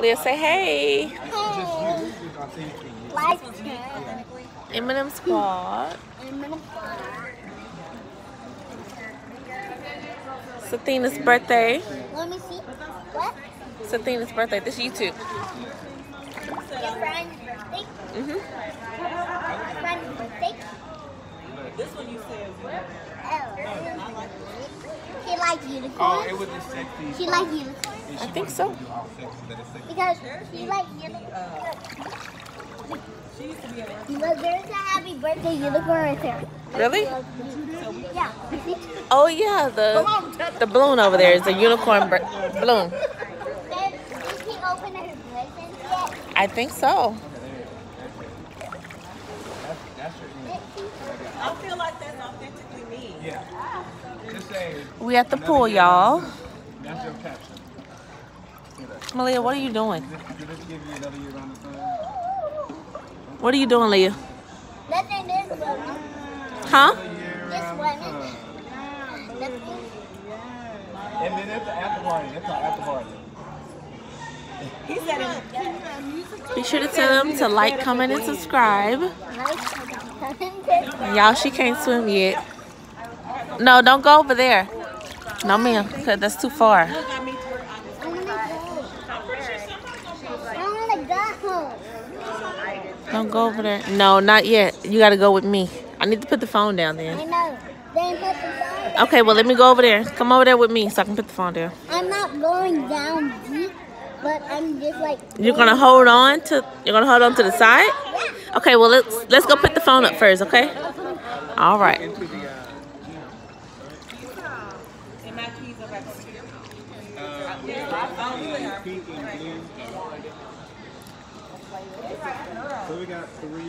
Leah, say hey. Hey. Life turn. M&M Squad. It's Athena's birthday. Let me see. What? It's Athena's birthday. This is YouTube. Your friend's birthday? hmm Friend's birthday? This one you said what? Oh. She like unicorns? Oh, it was the sexy. She like unicorns? I think so. All sexy, but it's sexy. Because she like unicorns. She used to be a Look, there's a happy birthday unicorn right there. Really? Yeah. Oh yeah, the the balloon over there is a unicorn balloon. Did she open her presents yet? I think so. That's, that's your I feel like that's authentically me. Yeah. We at the pool, y'all. that's your caption. See? Maleah, what are you doing? Did did this you another year around the? What are you doing, Leah? Nothing this one. Huh? This around one. Nothing. And then it's the after party. That's our after party. He said. Be sure to tell them to like, comment, and subscribe. Y'all, she can't swim yet. No, don't go over there. No, ma'am, because that's too far. Got me to where I was. I wanna go. I'm pretty sure somebody's gonna go. I wanna go. Don't go over there. No, not yet. You got to go with me. I need to put the phone down I know. Then put the phone. Okay, well, let me go over there. Come over there with me so I can put the phone down. I'm not going down deep, but I'm just like. You're gonna hold on to. You're gonna hold on to the side. Yeah. Okay, well let's let's go put the phone up first. Okay. All right. Into the, uh, And my keys are back over here. pink and blue. So we got three.